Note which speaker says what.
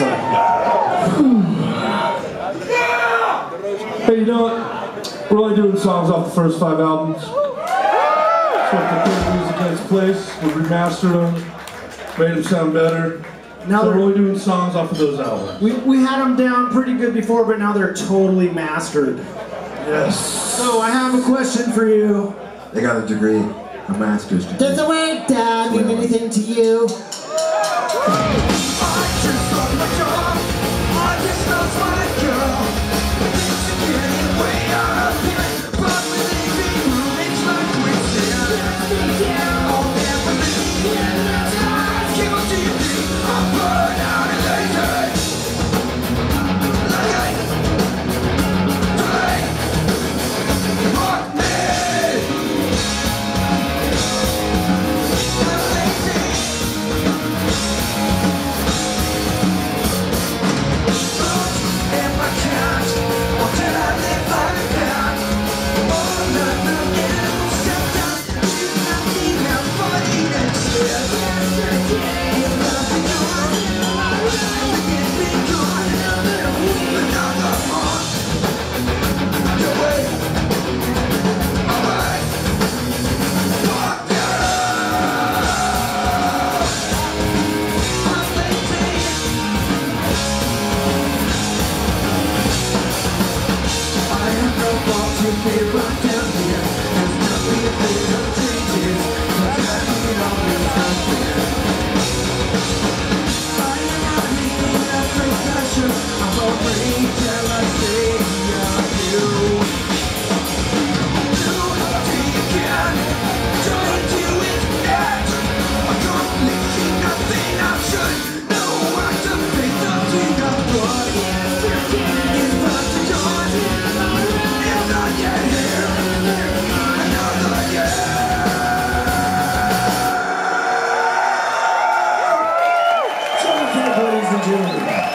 Speaker 1: answer.
Speaker 2: Hey, you know what? We're only doing songs off the first five albums. So if the third music gets place, we remastered them, made them sound better.
Speaker 1: Now
Speaker 2: so we're
Speaker 1: they're-
Speaker 2: only doing songs off of those albums.
Speaker 1: We, we had them down pretty good before, but now they're totally mastered.
Speaker 2: Yes.
Speaker 1: So I have a question for you.
Speaker 3: They got a degree, a master's degree.
Speaker 1: Does the word dog mean anything to you? Jonathan, ladies and June.